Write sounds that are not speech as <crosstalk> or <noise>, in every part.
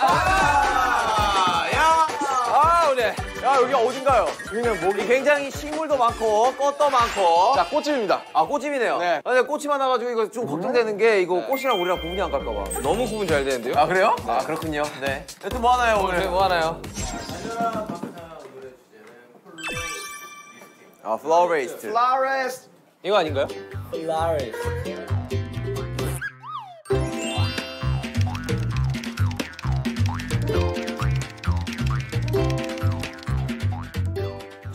아, 야! 아, 오네. 야, 여기 어딘가요? 여기는 뭐가 굉장히 식물도 많고, 꽃도 많고. 자, 꽃집입니다. 아, 꽃집이네요. 네. 아, 근데 꽃이 많아가지고 이거 좀 걱정되는 게 이거 꽃이랑 우리랑 구분이 안 갈까봐. 너무 구분 잘 되는데요? 아, 그래요? 아, 그렇군요. 네. 여튼 뭐 하나요, 오늘 오늘? 뭐 하나요? 아, 플라워레이스트. 플라레스. 이거 아닌가요?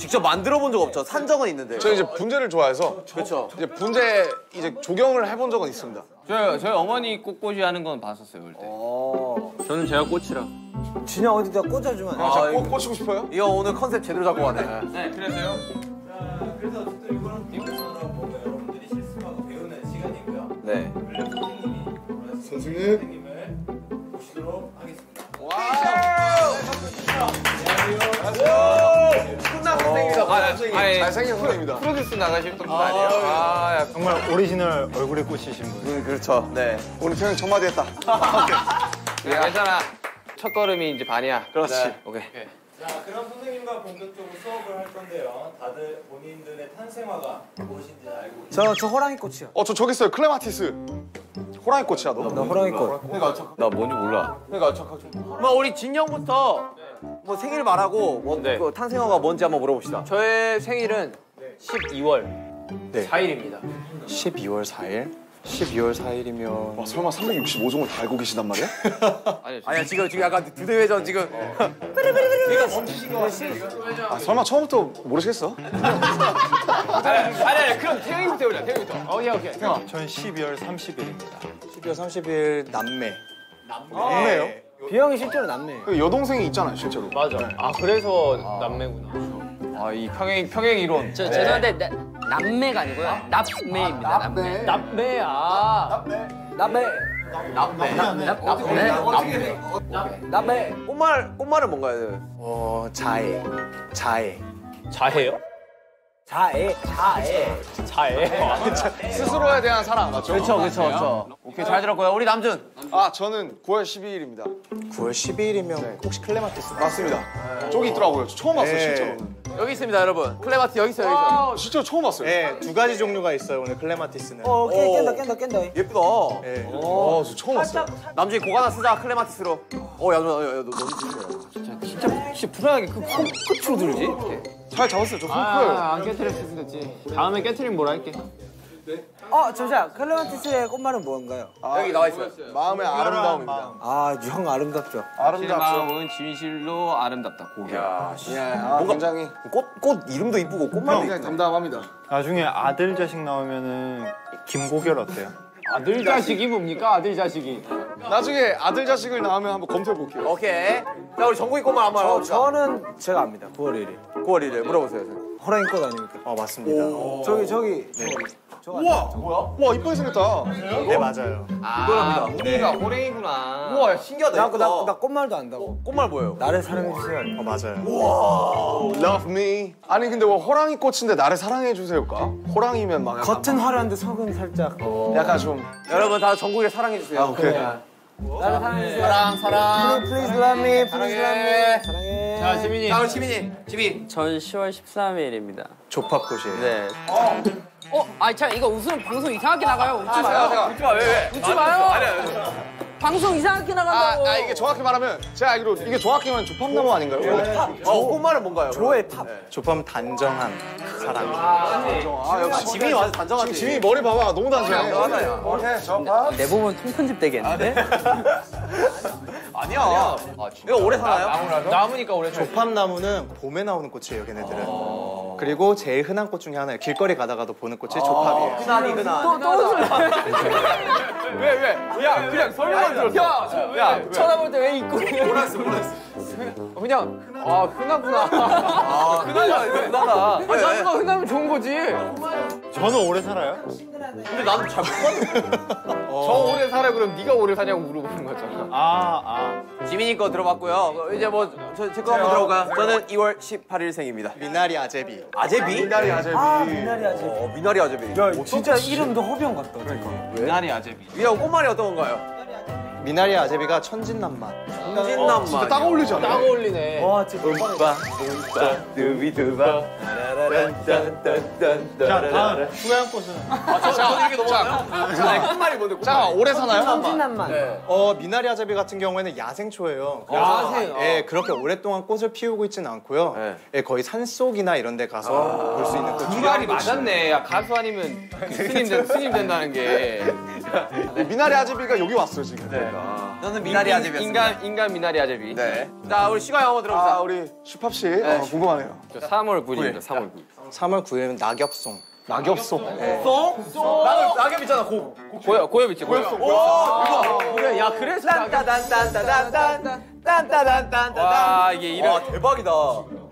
직접 만들어 본 적 없죠? 산 적은 있는데. 저 이제 분재를 좋아해서 그렇죠. 이제 분재 이제 조경을 해본 적은 있습니다. 저희, 저희 어머니 꽃꽂이 하는 건 봤었어요, 올 때. 저는 제가 꽃이라. 진영 어디다 꽂아주면 안 돼? 아, 자, 이거- 꽃 꽂히고 싶어요? 이형 오늘 컨셉 제대로 잡고 가네. 네, 그래서요? 네. 선생님. 훈남 선생님이다. 아, 아예 잘생긴 선생님입니다. 프로듀스 나가실 분 아니에요? 아, 야, 정말 오리지널 얼굴에 꽃이신 분. 음, 그렇죠. 네. 오늘 태형 첫 마디 했다. 그래, 괜찮아. 첫 걸음이 이제 반이야. 그렇지. 네, 오케이. 자, 그럼 선생님과 본격적으로 수업을 할 건데요. 다들 본인들의 탄생화가 무엇인지 알고 저, 저 호랑이 꽃이요. 어, 저 저기 있어요. 클레마티스. 호랑이 꽃이야, 너? 나 호랑이 꽃. 나 뭔지 몰라. 그러니까 저, 뭐 우리 진영부터 뭐 생일 말하고 뭐 네. 그 탄생화가 뭔지 한번 물어봅시다. 저의 생일은 12월 네. 4일입니다. 12월 4일? 12월 4일이면 와, 설마 365종을 다 알고 계시단 말이야? <laughs> 아니, 아니야 지금 지금 약간 두 대회전 <laughs> 지금. 아, 설마 처음부터 모르시겠어? <laughs> 아니, 아니, 그럼 태영이부터 해보자, 태영이부터. 오케이, 오케이. 전 12월 30일입니다. 12월 30일 남매. 남매요? 비영이 실제로 남매예요. 그 여동생이 있잖아요, 실제로. 맞아. 아, 그래서 남매구나. 아, 이 평행, 평행 이론. 저 죄송한데 나- 남매가 아니고요 납매입니다 남매 남매야. 남매. 남매 꽃말 꽃말은 뭔가요? 어, 자애. 자애. 자해요? 자애, 자애. 자해. 스스로에 대한 사랑, 맞죠? 그렇죠 그렇죠 그렇죠. 오케이 잘 들었고요. 우리 남준. 아, 저는 9월 12일입니다. 9월 12일이면 혹시 클레마티스 맞습니다. 저기 있더라고요. 저 처음 왔어요, 네. 실제로. 여기 있습니다 여러분. 클레마트 여기 있어요 여기 있어요. 아, 진짜 처음 왔어요. 네, 두 가지 종류가 있어요, 오늘 클레마티스는. 어, 오케이, 깬다, 깬다, 깬다. 예쁘다. 네. 아, 저 처음 왔어요. 남준이 곡 하나 쓰자 클레마티스로. 어 야 너, 야, 야, 너 너무 좋아. 진짜, 진짜 불안하게 그 코, 끝으로 들지? 이렇게. 잘 잡았어요. 저 손코예요. 아, 안 깨트렸으면 됐지. 다음에 깨트리면 뭐라 할게. 어, 잠시만. 클레마티스의 꽃말은 뭔가요? 여기 나와 있어요. 마음의 아름다움입니다. 아, 형 아름답죠. 아름답죠. 마음은 진실로 아름답다. 고기야. 예, 아, 굉장히 꽃 꽃 이름도 이쁘고 꽃말도 굉장히. 담담합니다. 나중에 아들 자식 나오면은 김고결 어때요? 아들 자식이 뭡니까? 아들 자식이. 나중에 아들 자식을 낳으면 한번 검토해 볼게요. 오케이. 자 우리 정국이 꽃말 한번 저, 해봅시다. 저는 제가 압니다. 9월 1일. 9월 1일 물어보세요. 선생님. 호랑이 꽃 아닙니까? 어, 맞습니다. 저기, 저기. 저거 우와, 뭐야? 와, 이쁘게 생겼다. 네, 맞아요. 아, 우리가 호랭이구나. 우와 신기하다. 나. 나, 나 꽃말도 안다고. 꽃말 뭐예요? 나를 사랑해주세요. 어, 맞아요. Love me. 아니 근데 뭐 호랑이 꽃인데 나를 사랑해 주세요일까? 호랑이면 막 겉은 화려한데 속은 살짝. 약간 좀 여러분 다 정국이를 사랑해 주세요. 아, 오케이. 나를 사랑해주세요. 사랑, 사랑. Please love me, please 사랑해. love me. 사랑해. 자, 지민이. 자 우리 지민이 지민. 전 10월 13일입니다 조팝꽃이에요. 네 어? 아니 참 이거 웃으면 방송 이상하게 나가요 웃지 마요 아, 웃지 마 왜 왜? 웃지 마요 방송 이상하게 나간다고 아, 아 이게 정확히 말하면 제가 알기로 이게 정확히 말하면 조팝나무 아닌가요? 어 꽃말은 뭔가요? 조의 팝. 조팝 단정한 사랑. 아 역시 지민이 완전 단정하지. 지금 지민이 머리 봐봐 너무 단정해. 맞아요. 오케이 조팝. 내보면 통편집 되겠는데? 아니야. 이거 오래 사나요? 남으니까 오래 줘. 조팝나무는 봄에 나오는 꽃이에요, 걔네들은. 그리고 제일 흔한 꽃 중에 하나예요. 길거리 가다가도 보는 꽃이 조팝이에요. 흔하니 흔한. <laughs> 왜, 왜? 야, 그냥 설명 들었어. 야, 야, 쳐다볼 때 왜 입고 몰랐어 몰랐어. 그냥, 아, 흔하구나. 아 흔하다 흔하다. 아, 나무가 흔하면 좋은 거지. 저는 오래 살아요? 근데 나도 잘 못 봤는데. <laughs> 저 오래 살아, 그럼 네가 오래 사냐고 물어보는 거잖아. 아, 아. 지민이 거 들어봤고요. 어, 이제 뭐 제거 한번 들어볼까요? 저는 2월 18일 생입니다. 미나리 아제비. 아제비? 미나리 아제비. 아, 미나리 아직. 어 미나리 아제비. 야, 진짜 이름도 허병 같다. 그러니까. 미나리 아제비. 이형 꽃말이 어떤 건가요? 미나리 아제비가 천진난만. 진남 진짜 딱 어울리지 않아? 딱 어울리네. 와 진짜 음바 음바 두비두바 자 다음 후양꽃은 끝말이 뭔데 자, 오래 사나요? 천진난만. 어 미나리 아제비 같은 경우에는 야생초예요. 야생. 예, 그렇게 오랫동안 꽃을 피우고 있지는 않고요. 네. 예, 거의 산속이나 이런 데 가서 볼 수 있는 꽃. 두 말이 맞았네. 야, 가수 아니면 <laughs> 스님 된다는 게. 미나리 아제비가 여기 왔어요 지금. 저는 미나리 아제비였습니다 인간, 인간 미나리 아제비. 네. 자 우리 시가 영어 아 들어보자 우리 슈팝 씨 어, 궁금하네요. 저 3월 9일입니다. 3월 9일. 3월 9일은 낙엽송. 낙엽송. 낙엽 낙엽 있잖아 고 고엽, 고엽 있지, 고엽. 그래, 야, 그래서 딴따단딴따단딴 딴따단딴따단 와, 이게 이런. 와 대박이다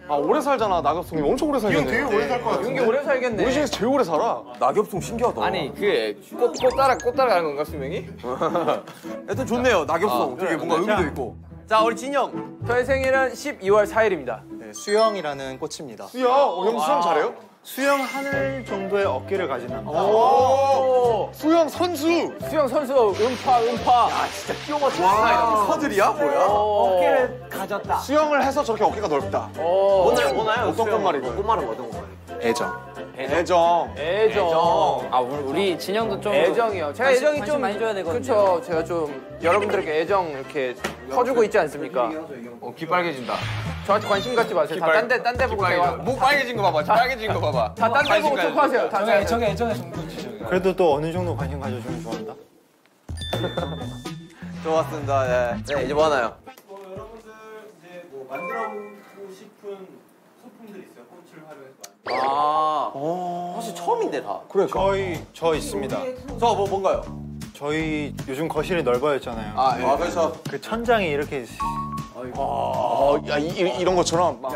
아 오래 살잖아 낙엽송이 엄청 오래 살겠네. 되게 오래 살 거야. 윤기 오래 살겠네. 우리 중에서 제일 오래 살아. 낙엽송 신기하다 아니, 그, 꽃, 꽃 따라, 꽃 따라가는 건가, 수명이? <laughs> 하여튼 좋네요 낙엽송 되게 뭔가 의미도 있고 자 우리 진영 저의 생일은 12월 4일입니다. 네, 수영이라는 꽃입니다. 수영, 어, 형 수영 잘해요? 수영 하늘 정도의 어깨를 가진 남자. 수영 선수. 수영 선수 음파 음파. 와 서들이야 뭐야 어깨를 가졌다. 수영을 해서 저렇게 어깨가 넓다. 뭐나요 뭐나요 어떤 꽃말이고요? 꽃말은 어떤 꽃말 애정. 애정. 애정. 아, 우리, 우리 진영도 좀. 애정이요. 제가 관심- 애정이 관심 좀 많이 줘야 되거든요. 그렇죠. 제가 좀 여러분들에게 애정 이렇게 퍼주고 있지 않습니까? 어, 귀 빨개진다. 저한테 관심 갖지 마세요. 다 딴 데 딴 데 보고 제가 목 빨개진 거 봐봐. 빨개진 거 봐봐. 다 딴 데 보고 관심 촉하세요. 다 딴- 애정의 애정의 정도지. 그래도 또 어느 정도 관심 가져주면 좋아한다. <laughs> 좋았습니다 네. 네 이제 뭐 하나요 뭐 여러분들 이제 뭐 만들어 보고 싶은 소품들 있어요? 아 사실 처음인데 다? 그러니까. 저희 저 있습니다. 저 뭐 뭔가요? 저희 요즘 거실이 넓어졌잖아요. 아, 아 그래서? 그 천장이 이렇게 어, 야, 이, 이- 이런 것처럼? 막.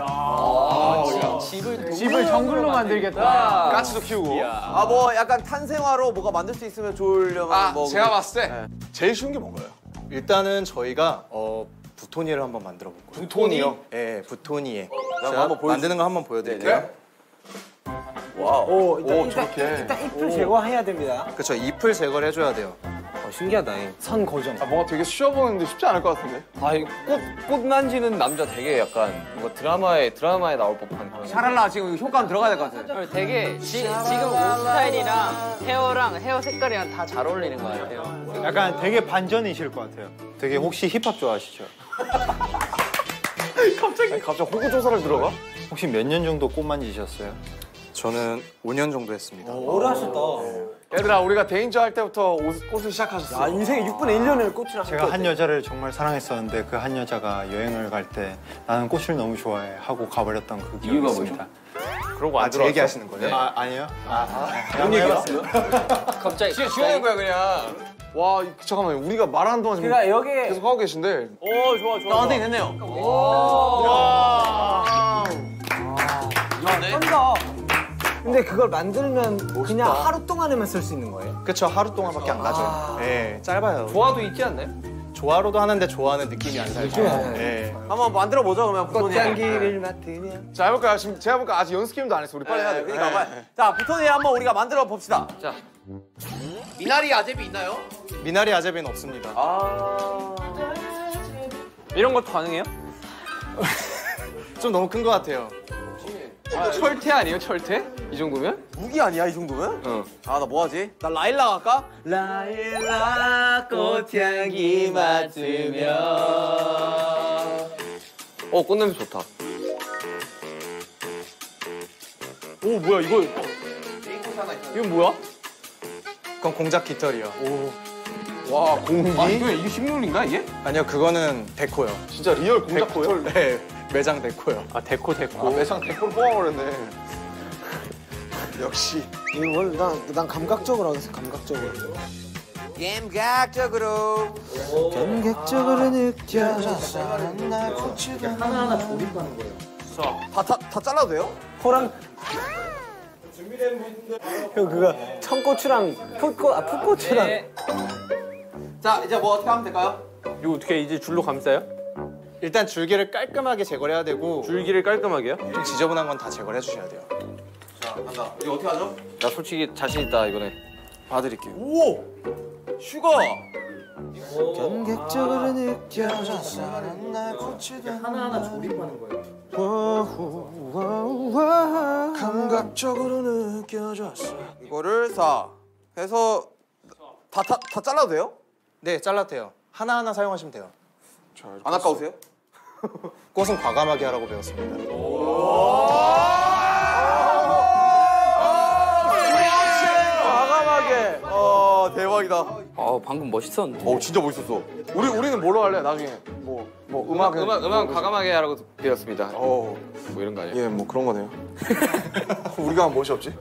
집을 정글로 만들겠다. 까치도 키우고. 아 뭐 약간 탄생화로 뭐가 만들 수 있으면 좋으려면 아, 뭐 제가 봤을 때 제일 쉬운 게 뭔가요? 일단은 저희가 어, 부토니를 한번 만들어 볼 거예요. 부토니요? 예, 부토니에. 한번 제가 보여주- 만드는 거 한번 보여드릴게요. 와우 오, 일단, 오, 일단, 저렇게. 일단 잎을 제거해야 됩니다. 그렇죠. 잎을 제거를 해줘야 돼요. 신기하다. 선 고정. 아, 뭔가 되게 쉬워 보이는데 쉽지 않을 것 같은데. 아, 이 꽃, 꽃 만지는 남자 되게 약간 뭔가 드라마에, 드라마에 나올 법한 그런. 샤랄라 지금 효과음 들어가야 될 것 같아 되게 지, 지금 옷 스타일이랑 헤어랑 헤어 색깔이랑 다 잘 어울리는 것 같아요. 약간 되게 반전이실 것 같아요. 되게 혹시 힙합 좋아하시죠? <laughs> 아니, 갑자기 호구 조사를 들어가? 혹시 몇 년 정도 꽃 만지셨어요? 저는 5년 정도 했습니다. 오래 하셨다. 얘들아, 우리가 대인저 할 때부터 옷, 꽃을 시작하셨어. 아, 인생의 6분의 1년을 꽃이랑 제가 한 여자를 정말 사랑했었는데 그 한 여자가 여행을 갈 때 나는 꽃을 너무 좋아해 하고 가버렸던 그 기억이 이유가 있습니다. 그러고 아, 안제 들어왔어? 얘기하시는 거예요? 아 아니요? 뭔 얘기야? 갑자기 진짜 지워낸 거야, 그냥. 와, 이- 잠깐만요. 우리가 말하는 동안 지금 그러니까 여기에 계속 하고 계신데. 오 좋아 좋아. 나 선생님 됐네요 떤다. 근데 그걸 만들면 그냥 하루 동안에만 쓸 수 있는 거예요? 그렇죠. 하루 동안밖에 안 가죠. 예, 짧아요. 조화도 있지 않나요? 조화로도 하는데 좋아하는 느낌이 안 살죠. 예. 한번 만들어 보죠 그러면 부토니 꽃향기를 맡으면 자, 해볼까요? 지금 제가 보니까 아직 연습 게임도 안 했어. 우리 빨리 해야 돼. 그러니까 네. 빨리. 자 부토니 한번 우리가 만들어 봅시다 자. 미나리 아제비 있나요? 미나리 아제비는 없습니다. 이런 것도 가능해요? <laughs> 좀 너무 큰 것 같아요. 철퇴 아니에요, 철퇴? 이 정도면? 무기 아니야 이 정도면? 어. 아 나 뭐하지? 나 라일락 할까? 라일락 꽃향기 맡으며 어, 꽃냄새 좋다. 오 뭐야 이거 이건 뭐야? 그건 공작 깃털이요. 와, 공기? 아, 이거, 이게 식물인가, 이게? 아니요, 그거는 데코요. 진짜 real 공작 거요? 네, 매장 데코요. 아 데코 데코. 아, 매장 데코를 뽑아버렸네. 역시. 이거 원래 난, 난 감각적으로 하겠어, 감각적으로. 감각적으로 감각적으로 느껴졌어. 다, 다, 다 잘라도 돼요? 호랑. 형 그거 청고추랑 풋고 아 풋고추랑 자 이제 뭐 어떻게 하면 될까요? 이거 어떻게 이제 줄로 감싸요? 일단 줄기를 깔끔하게 제거를 해야 되고 줄기를 깔끔하게요? 좀 지저분한 건 다 제거를 해주셔야 돼요. 자 간다 이거 어떻게 하죠? 나 솔직히 자신 있다, 이번에. 봐드릴게요. 오! 슈가! 감각적으로 느껴졌어 날 고치던 하나하나 조립하는 거예요 감각적으로 느껴졌어 이거를 사 해서 다, 다, 다 잘라도 돼요? 네 잘라도 돼요 하나하나 사용하시면 돼요 안 아까우세요? <laughs> 꽃은 과감하게 하라고 배웠습니다 과감하게 어 대박이다 아 방금 멋있었는데. 어 진짜 멋있었어 우리, 우리는 뭘로 할래 나중에 뭐, 뭐 음악은 음악 음악 과감하게 하라고 배웠습니다. 어, 뭐 이런 거 아니에요? 예, 뭐 그런 거네요. <laughs> 우리가 무엇이 없지?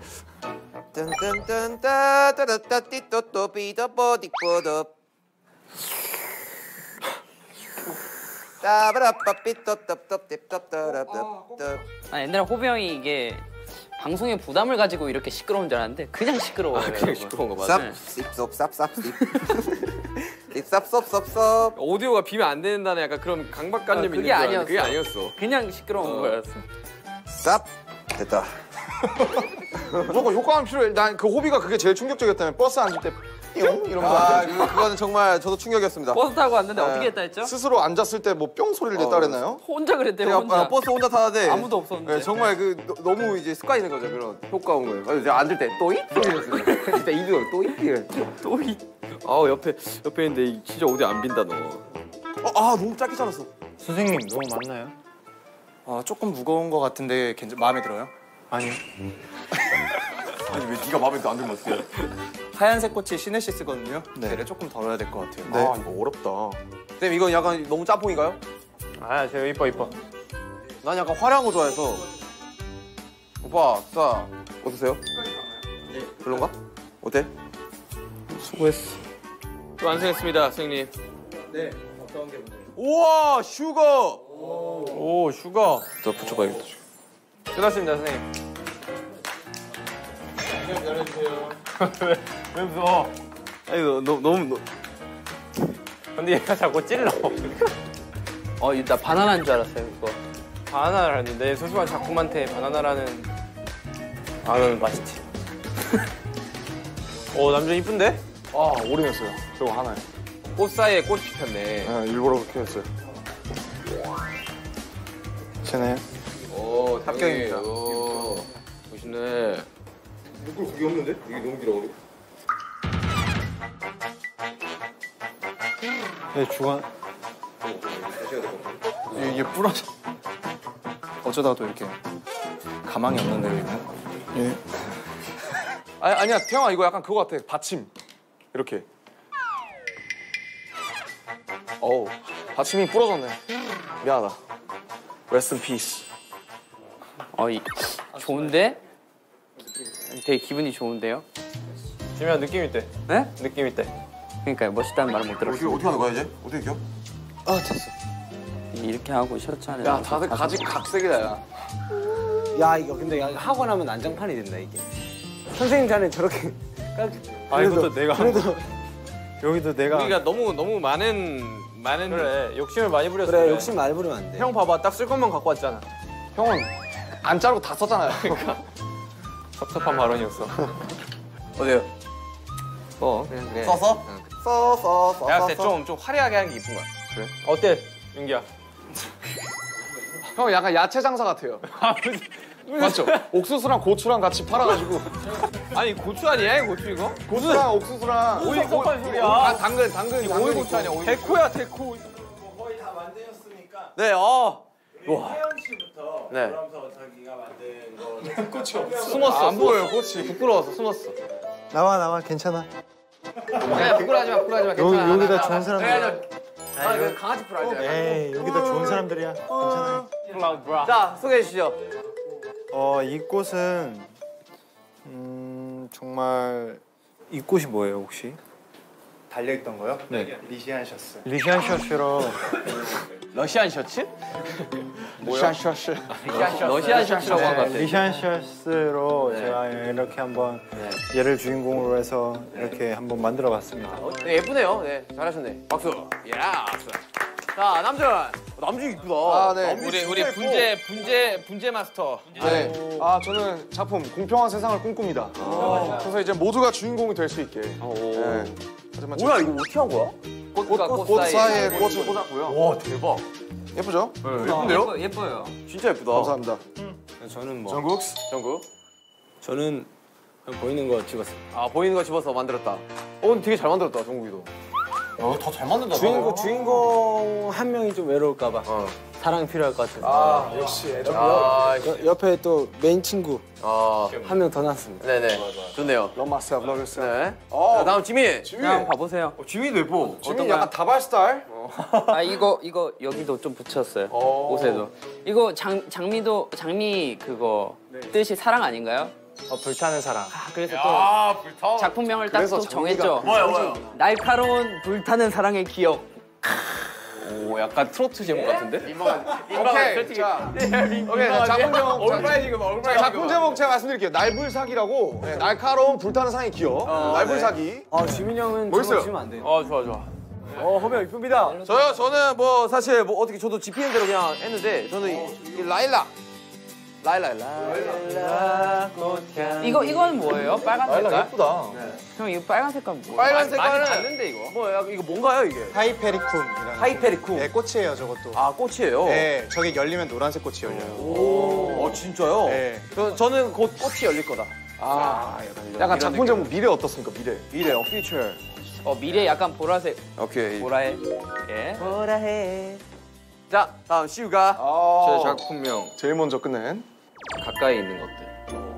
딴딴딴따따따띠또또비더버디뽀더 따바라빠삐또또또띠또또라빠따 아 옛날에 호비 형이 이게 방송에 부담을 가지고 이렇게 시끄러운 줄 알았는데 그냥 시끄러워요. 그냥 여러분. 시끄러운 거 맞아. 네. 쌉, 쌉, 쌉, 쌉, 쌉, 오디오가 비면 안 된다는 약간 그런 강박관념이 아, 있는 아니었어. 그게 아니었어. 그냥 시끄러운 거였어. 쌉. 됐다. 무조건 효과음 필요해. 난 그 호비가 그게 제일 충격적이었다면 버스 앉을 때 뿅 이런 거 아, 그거, 그거는 정말 저도 충격이었습니다. 버스 타고 왔는데 네. 어떻게 했다 했죠? 스스로 앉았을 때 뭐 뿅 소리를 냈다 그랬나요? 혼자 그랬대요. 제가 혼자. 아, 버스 혼자 타는데 아무도 없었는데. 네, 정말 그 너- 너무 이제 습관이 된 거죠 그런 효과음 거예요. 그래서 제가 앉을 때 또이 소리 냈어요. 진짜 이도 또이 이래. 또이. 아우 옆에 옆에 있는데 이- 진짜 오디오 안 빈다 너. 어, 아 너무 짧게 잘랐어. 선생님 너무 많나요? 아, 조금 무거운 것 같은데 괜찮 마음에 들어요? 아니요. 아니 왜 네가 마음에 안 들면 어떡해? 하얀색 꽃이 시네시스거든요 네. 조금 덜어야 될 것 같아요 아 이거 어렵다. 쌤 이건 약간 너무 짬뽕인가요? 아, 저 이뻐 이뻐. 난 약간 화려한 거 좋아해서. 오빠, 싸 어떠세요? 네. 별론가? 어때? 수고했어. 또 완성했습니다, 선생님. 우와, 슈가. 오, 슈가. 더 붙여봐야겠다. 끝났습니다, 선생님. <laughs> 왜 무서워? 아니, 너, 너, 너무. 너... 근데 얘가 자꾸 찔러. 어, 나 바나나인 줄 알았어요. 이거. 바나나라니. 내 소중한 작품한테 바나나라는. 아는 맛있지. 오, <laughs> 남자 이쁜데? 아 올인했어요. 저거 하나에. 꽃 사이에 꽃이 피었네. 네, 일부러 그렇게 했어요. 쟤네 오, 합격입니다. 오, 멋있네. 누굴 그게 없는데? 이게 너무 길어. 네, 주관 이게 부러져 어쩌다가 또 이렇게 가망이 없는데요 이거? 아니 아니야 태영아 이거 약간 그거 같아. 받침 이렇게. 어우 받침이 부러졌네. 미안하다. Rest in peace. 어, 이, 좋은데? 되게 기분이 좋은데요? 지민아, 느낌 있대. 네? 느낌 있대. 그러니까 멋있다는 말을 못 어떻게 들었어. 어떻게 하는 거야 이제? 어떻게 껴? 이렇게 하고 셔츠 안에. 야 다들 가지 각색이다 야. 야 이거 근데 야, 하고 나면 난장판이 된다 이게. 선생님 자는 저렇게 <laughs> 아 이것도 내가 그래도 여기도 내가 우리가 너무 너무 많은 많은 그래 욕심을 많이 부렸어. 그래 욕심 많이 부리면 안 돼. 형 봐봐 딱 쓸 것만 갖고 왔잖아. 형은 안 자르고 다 썼잖아요. <laughs> 섭섭한 발언이었어. 어디요? 어 그냥 그래. 써서? 써서 써. 내가 봤을 때좀좀 화려하게 하는 게 이쁜 거야. 그래? 어때 윤기야? 형 약간 야채 장사 같아요. <laughs> 맞죠? 옥수수랑 고추랑 같이 팔아가지고 <laughs> 아니 고추 아니야 이 고추 이거? 고수랑 옥수수랑 오이 섭섭한 소리야. 아, 당근 당근 당근 오이 고추 아니야 오이. 데코야 데코. 거의 다 만드셨으니까 네, 어. 혜영 씨부터 네. 그러면서 자기가 만든 거 <laughs> 숨었어. 안 보여요 꽃이. 부끄러워서 숨었어. 나와 나와 괜찮아. 야 부끄러워하지 마 부끄러워하지 마. 여기 괜찮아. 여기다 좋은 사람들. 아 이거 강아지 풀 알지? 에이 여기다 좋은 사람들이야. 괜찮아. 자, 소개해 주시죠. 어 이 꽃은 음 정말 이 꽃이 뭐예요 혹시? 달려있던 거요? 네. 리시안 셔츠. 리시안 셔츠로 <laughs> 러시안 셔츠? <laughs> 샤 샤샤. 러시안 셔츠라고 한 것 같아. 네, 리시안 셔츠로 제가 이렇게 한번 얘를 주인공으로 해서 이렇게 한번 만들어봤습니다. 네, 예쁘네요. 네, 잘하셨네. 박수. 예, 박수. 자, 남준. 남준 이쁘다. 아 네. 우리 우리 분재 분재 분재 마스터. 네. 아 저는 작품 공평한 세상을 꿈꿉니다. 그래서 이제 모두가 주인공이 될 수 있게. 네. 하지만 뭐야, 이거 어떻게 한 거야? 꽃과 꽃, 꽃 사이에. 사이에 꽃을 꽂았고요. 와 대박. 예쁘죠? 예뻐요? 예뻐 요. 진짜 예쁘다. 감사합니다. 저는 뭐 정국. 정국. 저는 그냥 보이는 거 찍었어요. 아 보이는 거 집어서 만들었다. 어 되게 잘 만들었다 정국이도. 더잘 만든다. 주인공 주인공 한 명이 좀 외로울까봐 어. 사랑이 필요할 것 같아서. 아 역시 아, 여- 옆에 또 메인 친구 아한명 더 났습니다. 네네 좋네요. Love myself, love yourself. 네. 자, 다음 지민. 그냥 봐보세요. 어, 지민도 예뻐. 지민 약간 다발 스타일. <laughs> 아 이거 이거 여기도 좀 붙였어요. 옷에도. 이거 장 장미도 장미 그거 뜻이 사랑 아닌가요? 어, 불타는 사랑. 아 그래서 또 작품명을 딱 또 정했죠. 뭐야 뭐야. 날카로운 불타는 사랑의 기억. 오, 약간 트로트 제목 같은데? 오케이. 자, 오케이. 자, 작품 제목. 얼굴에 지금 얼굴에 작품 제목 제가 말씀드릴게요. 날불사기라고. 네, 날카로운 불타는 상의 기억. 날불사기. 아 지민 형은 멋있어요. 저거 지면 안 돼요. 어 좋아 좋아. 어 허명 이쁩니다. 저요 저는 뭐 사실 뭐 어떻게 저도 집히는 대로 그냥 했는데 저는 이, 이 라일락. 라일락 라일락 꽃향. 이거 이건 뭐예요? 빨간 색깔? 예쁘다. 형 이거 빨간 색깔 뭐예요? 빨간 색깔은 봤는데 이거. 뭐야 이거 뭔가요 이게? 하이페리쿰이라는 하이페리쿰. 네, 꽃이에요 저것도. 아 꽃이에요. 네, 저게 열리면 노란색 꽃이 열려요. 오, 어, 진짜요? 네. 저, 저는 곧 꽃이 열릴 거다. 아, 약간 작품 제목 미래 어떻습니까? 미래. 미래, 어, future. 어 미래 약간 보라색 오케이. 보라해. 예. 보라해. 자, 다음 시우가. 제 아, 작품명 제일 먼저 끝낸. 가까이 있는 것들.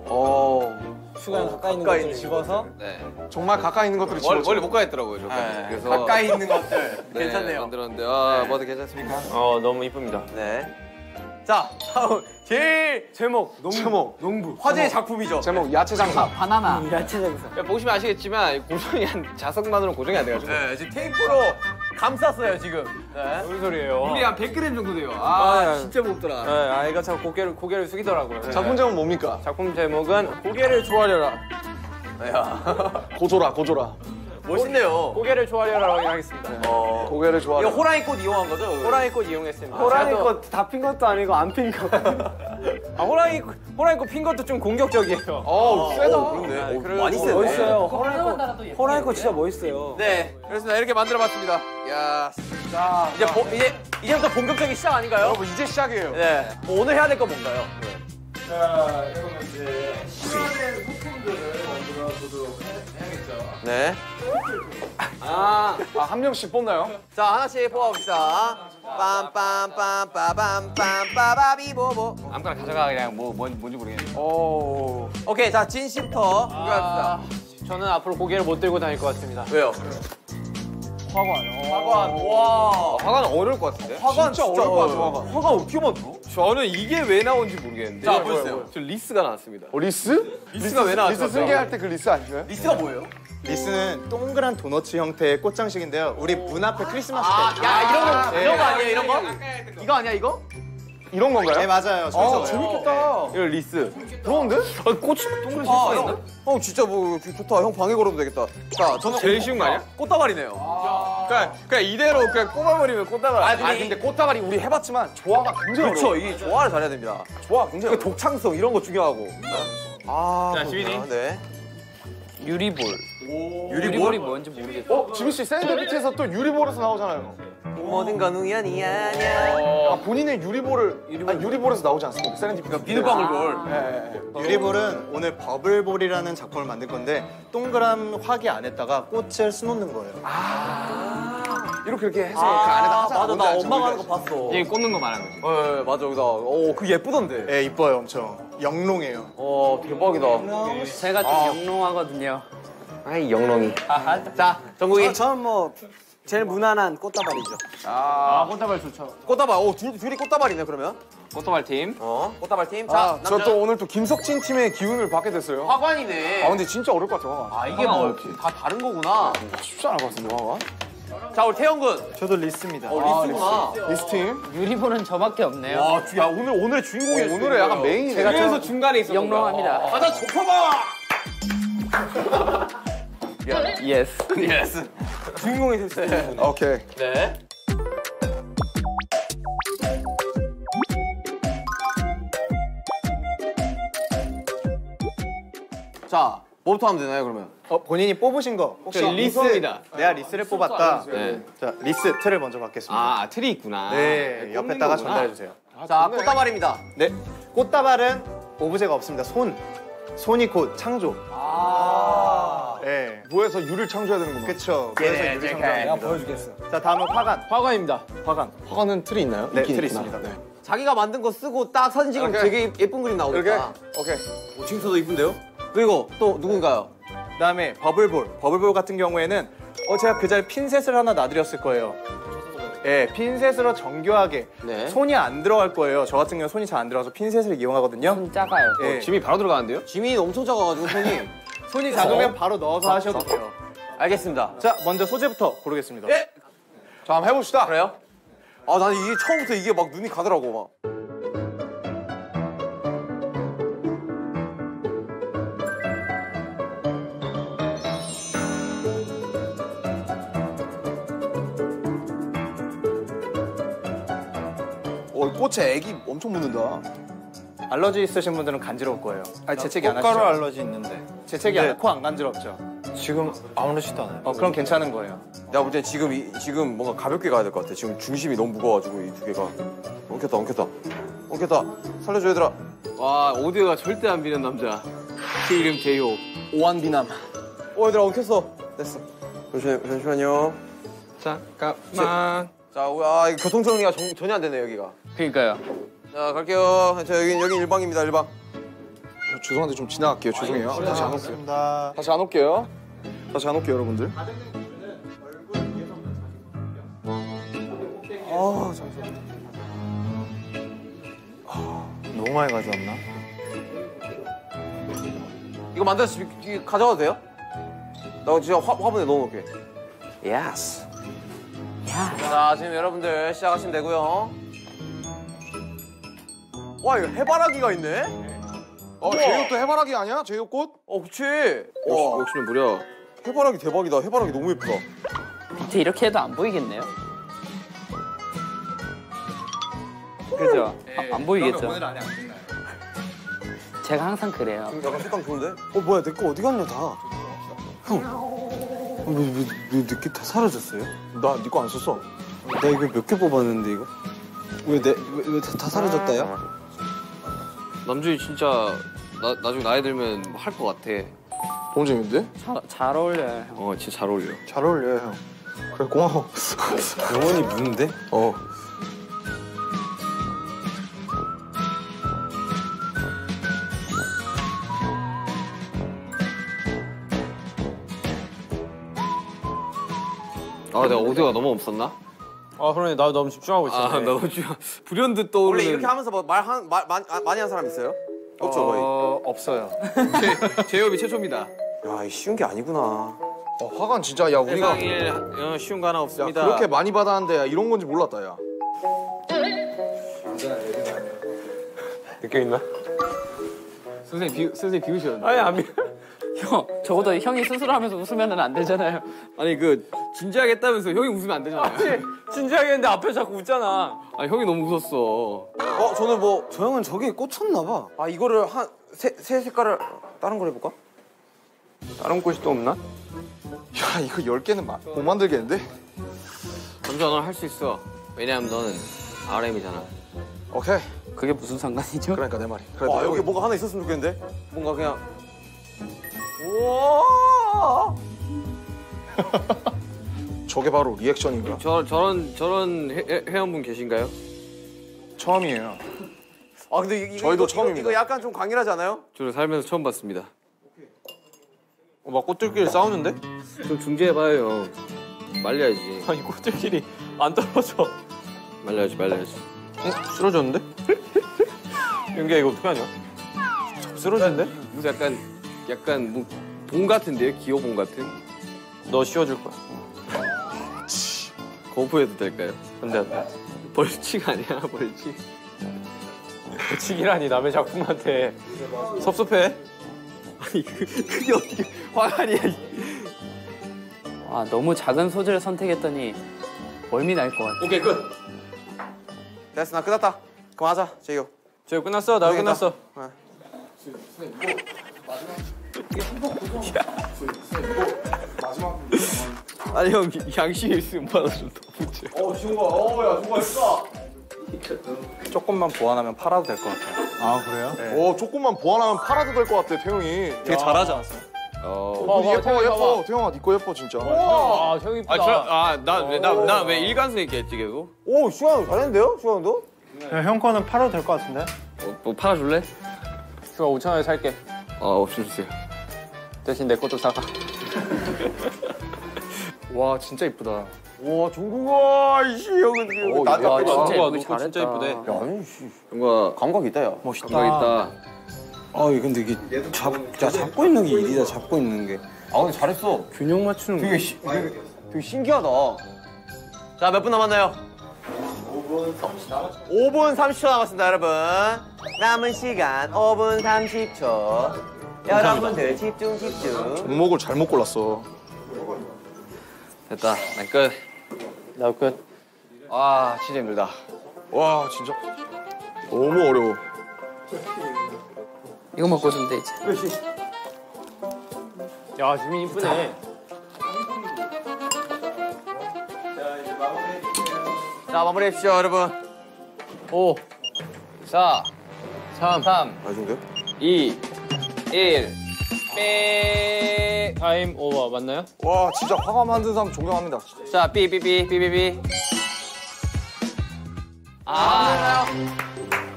어. 수간 가까이 있는 가까이 것들을 집어서 네. 정말 가까이 있는 것들을 멀리. 멀리 못 가겠더라고요, 저까지. 네. 그래서 가까이 있는 것들. <laughs> 네, 괜찮네요. 만들었는데 아, 뭐든 괜찮습니까? 어 너무 이쁩니다. 네. 자, 다음 제일 제목 농부. 제목. 농부. 화제의 작품이죠. 제목 야채 장사. <laughs> 바나나. 야채 장사. 야, 보시면 아시겠지만 고정이 한 자석만으로 고정이 안 돼가지고. 네, 지금 테이프로 감쌌어요 지금. 네. 무슨 소리예요? 이게 한 100g 정도 돼요. 아, 진짜 무겁더라. 네, 아이가 참 고개를 고개를 숙이더라고요. 작품 제목 뭡니까? 작품 제목은 고개를 조아려라. 고조라, 고조라. 멋있네요. 고개를 조아려라 하겠습니다. 어. 고개를 이거 좋아하는. 호랑이 꽃 이용한 거죠? 호랑이 꽃 이용했습니다. 호랑이 꽃 다 핀 것도 아니고 안 핀 것. <laughs> 아 호랑이 꽃- 호랑이 꽃 핀 것도 좀 공격적이에요. 어우, 세다. 그런데 그리고 많이 세네. 멋있어요. 호랑이 꽃. 호랑이 꽃 진짜 멋있어요. 네, 그렇습니다. 이렇게 만들어봤습니다. 야, 자, 이제 보, 이제 이제부터 본격적인 시작 아닌가요? 여러분 이제 시작이에요. 네, 뭐 오늘 해야 될 건 뭔가요? 자, 그러면 이제 시원한 소품들을 보도록 해- 해야겠죠. 네. 아, 한 명씩 뽑나요? 자, 하나씩 뽑아봅시다. 빰빰빰빠밤빰빰빠바비보보. 아무거나 가져가 그냥 뭐 뭔, 뭔지 모르겠네. 오. 오케이, 자, 진 씨부터 공개합시다. 저는 앞으로 고개를 못 들고 다닐 것 같습니다. 왜요? 화관. 화관. 와. 화관 어려울 것 같은데? 화관 진짜 어려울 것 같아, 화관. 화관 어떻게 만들어? 저는 이게 왜 나온지 모르겠는데. 자, 보여주세요. 저 리스가 나왔습니다. 어, 리스? 리스가 왜 나왔죠? 리스 승계할 때 그 리스 아니에요? 리스가 뭐예요? 리스는 동그란 도너츠 형태의 꽃장식인데요. 우리 문 앞에 크리스마스 때. 야, 이런 거, 네. 이런 거 아니에요, 이런 거? 이거 아니야, 이거? 이런 건가요? 네 맞아요. 아, 재밌겠다. 이거 리스. 그런데? 아, 꽃이 동그랗게 아, 아, 있나? 형, 형 진짜 뭐 좋다. 형 방에 걸어도 되겠다. 자, 저는 제일 쉬운 거 아니야? 꽃다발이네요. 그냥, 그냥 이대로 그냥 꼽아버리면 꽃다발. 아니, 아, 근데 꽃다발이 우리 해봤지만 조화가 굉장히 그렇죠. 어려워. 이게 조화를 잘해야 됩니다. 조화 굉장히 그 독창성 이런 거 중요하고. 아, 자, 지민이. 그렇구나. 네. 유리볼. 유리볼? 유리볼이 뭔지 모르겠어. 어? 지민 씨 샌드위치에서 또 유리볼에서 나오잖아요. 모든 건 우연이 아니야. 아, 본인의 유리볼을 아니, 유리볼에서 나오지 않습니까? 세렌디피티. 비눗방울볼. 예, 예, 예. 유리볼은 오늘 버블볼이라는 작품을 만들 건데 동그란 화기 안에다가 꽃을 수놓는 거예요. 이렇게 이렇게 해서 그 안에다 하잖아. 맞아, 나? 엄마가 하는 거 봤어. 이게 꽂는 거 말하는 거지. 네, 맞아, 여기다. 오, 그 예쁘던데. 예, 이뻐요, 엄청. 영롱해요. 어, 대박이다. 제가 좀 영롱하거든요. 아이, 영롱이. 자, 정국이. 저는 뭐 제일 무난한 꽃다발이죠. 아, 꽃다발 좋죠. 꽃다발. 오, 둘, 둘이 꽃다발이네, 그러면. 꽃다발 팀. 어, 꽃다발 팀. 자, 아, 남자. 저또 오늘 또 김석진 팀의 기운을 받게 됐어요. 화관이네. 아, 근데 진짜 어려울 것 같아요. 아, 이게 뭐, 다 다른 거구나. 쉽지 않을 것 같은데, 화관. 자, 우리 태형 군. 저도 리스입니다. 어, 리스구나. 리스 팀. 유리볼은 저밖에 없네요. 와, 주- 야, 오늘, 오늘의 주인공이 어, 오늘의 약간 메인이네. 그래서 중간에 있었던 영롱합니다. 가자, 좁혀봐! <laughs> Yes. Yes. 주인공이 됐어요. 오케이. 네. 자, 뭐부터 하면 되나요 그러면? 어, 본인이 뽑으신 거 혹시 저 리스입니다. 내가 리스를 뽑았다. 네. 자, 리스 틀을 먼저 받겠습니다. 아 틀이 있구나. 네, 옆에다가 전달해 주세요. 자 꽃다발입니다. 네, 꽃다발은 오브제가 없습니다. 손, 손이 곧 창조. 아, 네, 무에서 유를 창조해야 되는구만. 그렇죠. 그래서 유를 창조합니다. 보여주겠어. 자, 다음은 화관. 화관입니다. 화관. 화관은 틀이 있나요? 네, 있긴 틀이. 있습니다. 네. 자기가 만든 거 쓰고 딱 사진 찍으면 이렇게? 되게 예쁜 그림 이렇게? 나오겠다. 오케이. 오, 징표도 이쁜데요? 그리고 또 누군가요? 그다음에 버블볼. 버블볼 같은 경우에는 어 제가 그 자리에 핀셋을 하나 놔드렸을 거예요. 예, 핀셋으로 정교하게 네. 손이 안 들어갈 거예요. 저 같은 경우 는 손이 잘 안 들어가서 핀셋을 이용하거든요. 손 작아요. 예, 짐이 바로 들어가는데요? 지민이 엄청 작아가지고 손이. <laughs> 손이 작으면 바로 넣어서 하셔도 돼요. 알겠습니다. 자, 먼저 소재부터 고르겠습니다. 예. 자, 한번 해봅시다. 그래요? 아, 나는 이게 처음부터 이게 막 눈이 가더라고, 막. 어, 꽃에 애기 엄청 묻는다. 알러지 있으신 분들은 간지러울 거예요. 아니, 재채기 안 꽃가루 하시죠? 알러지 있는데 재채기 안 코 안 간지럽죠? 지금 아무렇지도 않아요. 어, 그럼 괜찮은 거예요. 내가 볼땐 지금, 이, 지금 뭔가 가볍게 가야 될 것 같아. 지금 중심이 너무 무거워가지고, 이 두 개가. 엉켰다, 엉켰다. 엉켰다. 살려줘, 얘들아. 와 오디오가 절대 안 비는 남자. 그 이름 제이호. 오한비남. 어, 얘들아, 엉켰어. 됐어. 잠시만, 잠시만요. 잠깐만. 자, 우리- 아, 이거 교통정리가 정- 전혀 안 되네, 여기가. 그러니까요. 자, 갈게요. 자, 여긴, 여긴 일방입니다, 일방. 어, 죄송한데 좀 지나갈게요. 죄송해요. 다시 안 올게요. 다시 안 올게요. 다시 안 올게요, 여러분들. 너무 많이 가져왔나? 이거 만들어서 가져가도 돼요? 나 진짜 화, 화분에 넣어놓을게. Yes. 자, 지금 여러분들 시작하시면 되고요. 와, 이거 해바라기가 있네? 어, 제이홉도 해바라기 아니야? 제이홉 꽃? 어, 그치? 역시, 와, 역시 는 무려. 해바라기 대박이다. 해바라기 너무 예쁘다. 밑에 이렇게 해도 안 보이겠네요. 그죠? 아, 안 보이겠죠? 안에 안 끝나요. 제가 항상 그래요. 약간 색감 좋은데? 어, 뭐야, 내 거 어디 갔냐, 다. 형. 왜, 왜, 왜 내게 다 사라졌어요? 나 네 거 안 썼어. 나 이거 몇 개 뽑았는데, 이거? 왜, 내, 왜, 왜 다, 다 사라졌다, 야? 남준이 진짜 나 나중에 나이 들면 할 것 같아. 너무 재밌는데? 잘, 잘 어울려요. 형. 어 진짜 잘 어울려. 잘 어울려요, 형. 그래, 고마워. 영원히 무는데? 어. 아 내가 오디오가 너무 없었나? 아 그러네 나 너무 집중하고 있었네. 아나 너무 좀 불현듯 원래 떠오르는. 이렇게 하면서 뭐말 한, 말, 많이, 아, 많이 한 사람 있어요? 없죠, 거의. 어, 없어요. <laughs> 제이홉이 최초입니다. 야, 이 쉬운 게 아니구나. 어, 화관 진짜, 야, 우리가. 세상에 어, 쉬운 거 하나 야, 없습니다. 그렇게 많이 받았는데, 야, 이런 건지 몰랐다, 야. 선생님 비 선생님 비우셨는데. 아니 안 미. 형, 적어도 형이 스스로 하면서 웃으면 안 되잖아요. 아니 그 진지하게 했다면서 형이 웃으면 안 되잖아요. 진지하게 했는데 앞에 자꾸 웃잖아. 아 형이 너무 웃었어. 어, 저는 뭐, 저 형은 저기에 꽂혔나 봐. 아, 이거를 한, 세, 세 색깔을, 다른 걸 해볼까? 다른 꽃이 또 없나? 야, 이거 10개는 마, 못 만들겠는데? 남자 너는 할 수 있어. 왜냐면 너는 RM이잖아. 오케이. 그게 무슨 상관이죠? 그러니까 내 말이. 그래, 와, 나 여기 여기 뭔가 하나 있었으면 좋겠는데? 뭔가 그냥. 우와! 저게 바로 리액션인가? 저 저런 저런 회, 회- 회원분 계신가요? 처음이에요. 아, 근데 이거, 저희도 이거, 처음입니다. 이거 약간 좀 강렬하지 않아요? 저는 살면서 처음 봤습니다. 어, 막 꽃들끼리 싸우는데? 좀 중재해봐요 형. 말려야지. 아니 꽃들끼리 안 떨어져. 말려야지 말려야지. 어? 쓰러졌는데? <laughs> 윤기야 이거 어떡하냐? 쓰러진데? 무슨 약간 약간 뭐 봉 같은데요? 기호봉 같은? 너 씌워줄 거야. 거부해도 될까요? 근데. 벌칙 아니야 <laughs> 벌칙? 치기라니 남의 작품한테 섭섭해. 아니 그, 그게 어떻게 화관이야? 와, 너무 작은 소재를 선택했더니 멀미 날 것 같아. 오케이 끝. 됐어, 나 끝났다. 그만하자, 제이홉. 저 끝났어. 나 모르겠다. 끝났어. 아니 형 양심이 있으면 받아줘. 어 지웅아 어야 정말 있어. 조금만 보완하면 팔아도 될 것 같아요. 아 그래요? 어 조금만 보완하면 팔아도 될 것 같아 태용이. 되게 잘하지 않았어요? 어, 예뻐 예뻐 태용아 니거 예뻐 진짜. 아, 형 이쁘다. 아저아나나나 왜 일관성 있게 했지 계속? 오 슈아 잘했는데요? 슈아도? 네, 형 거는 팔아도 될 것 같은데? 뭐, 뭐 팔아줄래? 수가 5천 원에 살게. 어 주세요. 대신 내 것도 사가. <laughs> 와 진짜 이쁘다. 와 종국아 이씨 형은 오, 나와 예쁘다. 진짜 이쁘게 이쁘다. 진짜 잘했다. 이쁘대. 야, 아니 씨. 뭔가 감각 있다 야. 감각 있다. 아 근데 이게 잡, 야, 잡고 있는 게 일이다. 잡고 있는 게. 아 근데 잘했어. 균형 맞추는 게. 되게 시, 되게, 되게 신기하다. 자 몇 분 남았나요? 5분 30초 남았죠. 5분 30초 남았습니다 여러분. 남은 시간 5분 30초. 여러분들 집중 집중. 종목을 잘못 골랐어. 됐다. 난 끝. 나 끝. 와 진짜 힘들다. 와 진짜 너무 어려워. 이거 먹고 있으면 돼 이제. 야 지민 이쁘네. 자 마무리해주시죠 여러분. 5, 4, 3, 3, 아닌데? 2, 1. 빼. 타임 오버 맞나요? 와 진짜 화가 만든 사람 존경합니다. 자, 삐삐삐 삐삐삐. 아,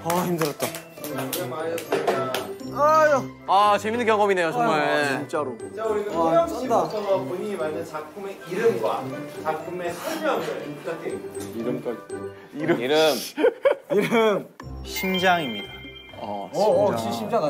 아 힘들었다. 아 재밌는 경험이네요 정말. 진짜로. 자, 우리 호영 씨부터 본인이 만든 작품의 이름과 작품의 설명을 부탁드립니다. 이름. <laughs> 심장입니다.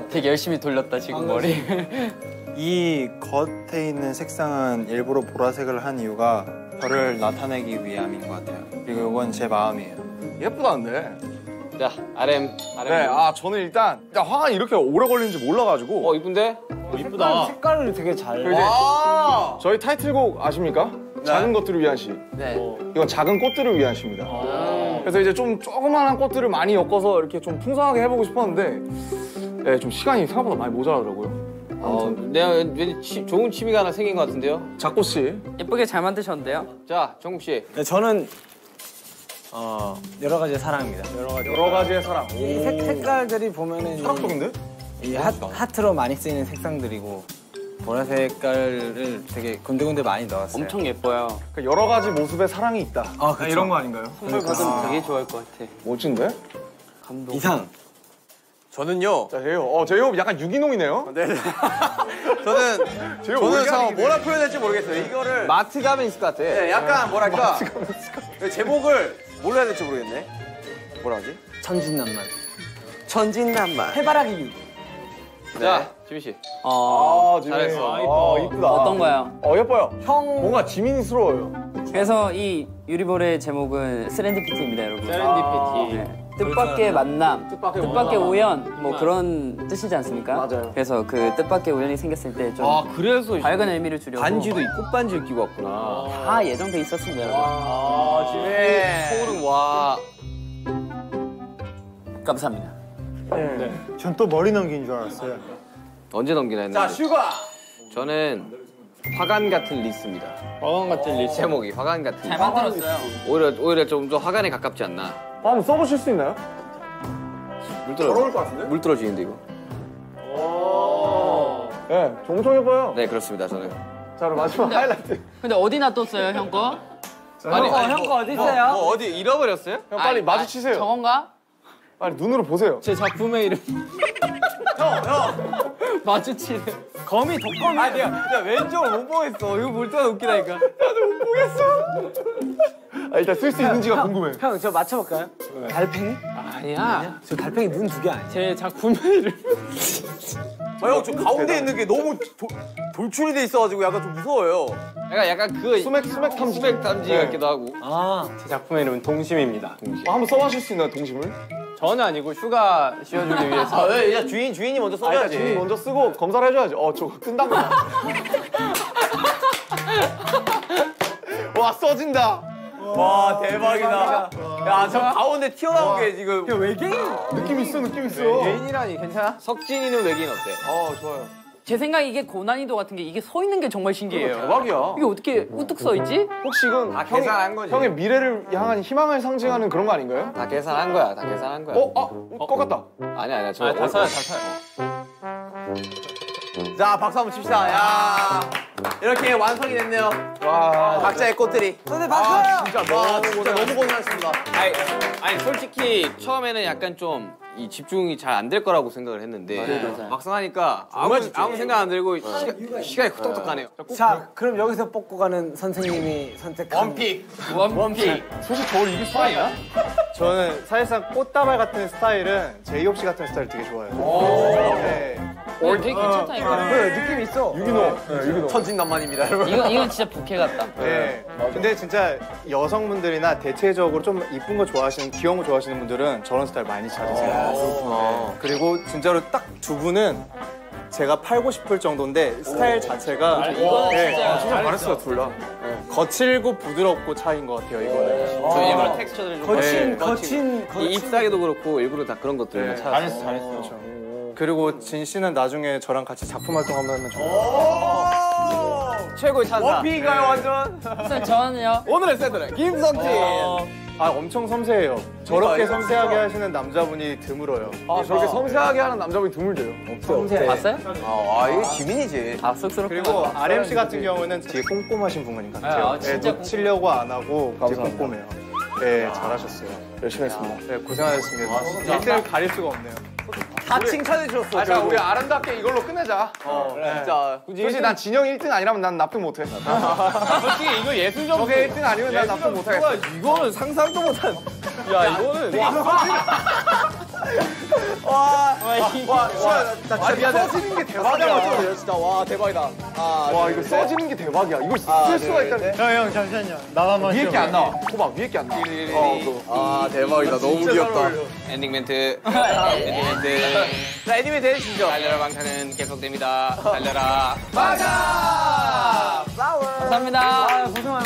되게 열심히 돌렸다 지금 머리. <laughs> 이 겉에 있는 색상은 일부러 보라색을 한 이유가 저를 나타내기 위함인 것 같아요. 그리고 이건 제 마음이에요. 예쁘다는데. 자, RM. RM. 네, 아 저는 일단 일단 화가 이렇게 오래 걸리는지 몰라가지고 어, 이쁜데? 이쁘다. 색깔을 되게 잘. 이제 저희 타이틀곡 아십니까? 작은 것들을 위한 시. 네. 이건 작은 꽃들을 위한 시입니다. 그래서 이제 좀 조그마한 꽃들을 많이 엮어서 이렇게 좀 풍성하게 해보고 싶었는데, 네, 좀 시간이 생각보다 많이 모자라더라고요. 어, 내가 왠지 치- 좋은 취미가 하나 생긴 것 같은데요? 작꽃 씨. 예쁘게 잘 만드셨는데요? 자, 정국 씨. 네, 저는 어 여러 가지의 사랑입니다. 여러 가지. 여러 가지의 사랑. 이 색, 색깔들이 보면은 이- 사랑적인데? 이 하, 하트로 많이 쓰이는 색상들이고 보라 색깔을 되게 군데군데 많이 넣었어요. 엄청 예뻐요. 그러니까 여러 가지 모습의 사랑이 있다. 아 그쵸. 이런 거 아닌가요? 선물 받으면 되게 좋아할 것 같아. 멋진데? 감동. 이상. 저는요. 자, 제이홉. 어, 제이홉 약간 유기농이네요. 네. 저는 제이홉 저는. 참 뭐라 표현할지 모르겠어요. 이거를 마트 가면 있을 것 같아. 네, 약간 뭐랄까 제목을 뭘로 해야 될지 모르겠네. 뭐라 하지? 천진난만. 천진난만. 해바라기. 자, 지민 씨. 어, 아, 지민. 잘했어. 아, 이쁘다. 어떤가요? 어, 예뻐요. 형. 뭔가 지민스러워요. 그래서 이 유리볼의 제목은 세렌디피티입니다, 여러분. 세렌디피티. 네. 뜻밖의 만남, 뜻밖의, 우연, 뭐 그런 뜻이지 않습니까? 맞아요. 그래서 그 뜻밖의 우연이 생겼을 때 좀 아, 그래서 밝은 의미를 주려고 반지도 이 꽃반지를 끼고 왔구나. 다 예정돼 있었습니다, 여러분. 아, 지민. 소름 와. 감사합니다. 전 또 머리 넘긴 줄 알았어요. 언제 넘기나 했는데. 자, 슈가. 저는 화관 같은 리스입니다. 화관 같은 리. 제목이 화관 같은 잘 리스. 만들었어요. 오히려 오히려 좀 더 화관에 가깝지 않나. 어, 한번 써보실 수 있나요? 물 떨어져. 것 같은데? 물 떨어지는데 이거. 네, 엄청 예뻐요. 네, 그렇습니다. 저는. 자, 그럼 마지막 하이라이트. 근데 어디 놔뒀어요, 형 거? 아니, 아니, 형거 어디 있어요? 뭐 어디 잃어버렸어요? 형, 빨리 마주치세요. 저건가? 빨리 눈으로 보세요. 제 작품의 이름. <laughs> 마주치는. 거미 독거미. 아, 내가 야, 왼쪽을 못 보겠어. 이거 볼 때마다 웃기다니까. 아, 일단 쓸 수 있는지가 궁금해. 형, 저 맞춰볼까요? 달팽이? 아니야. 저 달팽이 눈 두 개 아니야? 제 작품의 이름. 아, 형, 저 가운데 있는 게 너무 도, 돌출이 돼 있어가지고 약간 좀 무서워요. 약간 약간 그 수맥, 수맥 탐지. 수맥 탐지 네. 같기도 하고. 아, 제 작품의 이름은 동심입니다. 어, 한번 써보실 수 있나요, 동심을? 저는 아니고 슈가 씌워주기 위해서. 아, 왜? 야, 주인, 주인이 먼저 아, 일단 써줘야지. 주인 먼저 쓰고 검사를 해줘야지. 어, 저거 쓴다고. <laughs> 와, 써진다. 와, 대박이다. 야, 저 가운데 튀어나온 게 지금. 느낌 있어 느낌 있어. 개인이라니 괜찮아? 석진이는 외계인 어때? 어 좋아요. 제 생각에 이게 고난이도 같은 게 이게 서 있는 게 정말 신기해요. 대박이야. 이게 어떻게 우뚝 서 있지? 혹시 이건 다 형이- 계산한 거지. 형의 미래를 향한 희망을 상징하는 그런 거 아닌가요? 다 계산한 거야. 다 계산한 거야. 어? 아? 꺾었다. 아니야 아니야. 저 아, 다 사요, 다 사요. 자, 박수 한번 칩시다. 야. 이렇게 완성이 됐네요. 와. 각자의 꽃들이. 선생님 박수! 아, 진짜 너무 진짜 너무 고생하셨습니다. 아니, 아니 솔직히 처음에는 약간 좀 이 집중이 잘 안 될 거라고 생각을 했는데 막상 하니까 아무, 아무 생각 안 들고 시간, 시간이 후딱후딱 가네요. 자, 그럼 여기서 뽑고 가는 선생님이 선택한 원픽. 원픽. 솔직히 저를 이길 수가 있나? 저는 사실상 꽃다발 같은 스타일은 제이홉 씨 같은 스타일 되게 좋아해요. 네. 어, 되게 괜찮다니까. 그래, 느낌 있어. 유기농. 네, 유기농. 천진난만입니다, 여러분. 이건 이건 진짜 부캐 같다. 네. 근데 진짜 여성분들이나 대체적으로 좀 이쁜 거 좋아하시는 귀여운 거 좋아하시는 분들은 저런 스타일 많이 찾으세요. 네. 그리고 진짜로 딱 두 분은 제가 팔고 싶을 정도인데 스타일 자체가 이거는 네. 진짜 진짜 잘했어 둘 다. 거칠고 부드럽고 차인 것 같아요 이거는. 저 일부러 텍스처들을 좀 거친, 네, 거친, 이 잎사귀도 그렇고 일부러 다 그런 것들을 네. 찾았어요. 그렇죠. 그리고 진 씨는 나중에 저랑 같이 작품 활동 한번 하면 좋아요. 최고의 찬사. 원픽인가요, 완전? 저는요. 오늘의 세트는 김성진. 아 엄청 섬세해요. 저렇게 섬세하게 하시는 남자분이 드물어요. 아 저렇게 섬세하게 하는 남자분이 드물대요. 섬세해. 봤어요? 아, 이게 지민이지. 아 쑥스럽구나. 그리고 RM 씨 같은 경우는 되게 꼼꼼하신 분인 것 같아요. 아, 진짜 네, 놓치려고 안 하고 되게 꼼꼼해요. 네, 잘하셨어요. 열심히 했습니다. 네, 고생하셨습니다. 1등을 가릴 수가 없네요. 다 칭찬해 주셨어. 아, 자 우리 아름답게 이걸로 끝내자. 진짜. 솔직히 난 진영이 1등 아니라면 난 납득 못해. <laughs> 솔직히 이거 예술 점수. 저게 1등 아니면 난 납득 못하겠어. 이거는 상상도 못한. 야 이거는. 와, 진짜, 나 진짜 미안해. 써지는 게 대박이야. 진짜, 와, 대박이다. 와 이거 써지는 게 대박이야. 이걸 쓸 수가 있다는. 형, 형, 잠시만요. 나만 위에 게 안 나와. 호박 위에 게 안 나와. 어, 그거. 아, 대박이다. 너무 귀엽다. 엔딩 멘트. 엔딩 멘트. 자, 엔딩 멘트 해주시죠. 달려라 방탄은 계속됩니다. 달려라. 감사합니다. 고생 많았어.